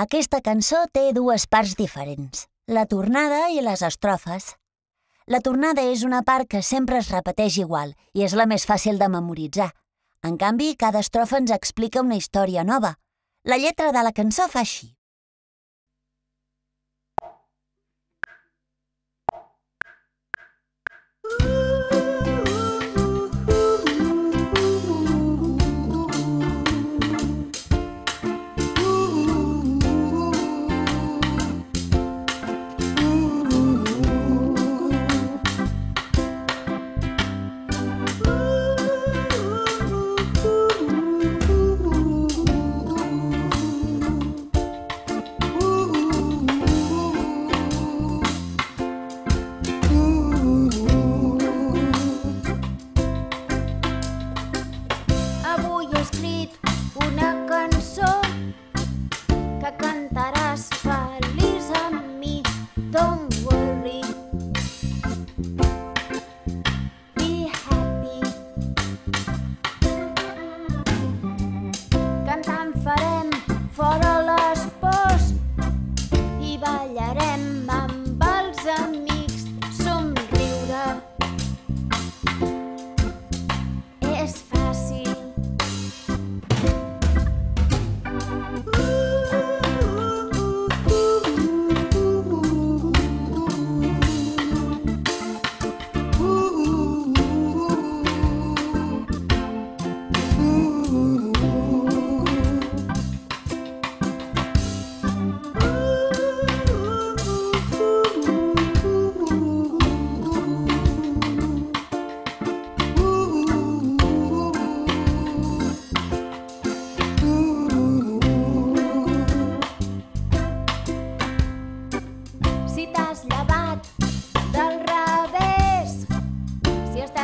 Aquesta cançó té dues parts diferents, la tornada i les estrofes. La tornada és una part que sempre es repeteix igual i és la més fàcil de memoritzar. En canvi, cada estrofa ens explica una història nova. La lletra de la cançó fa així.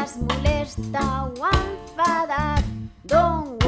as mulleres estão enfadadas. Dom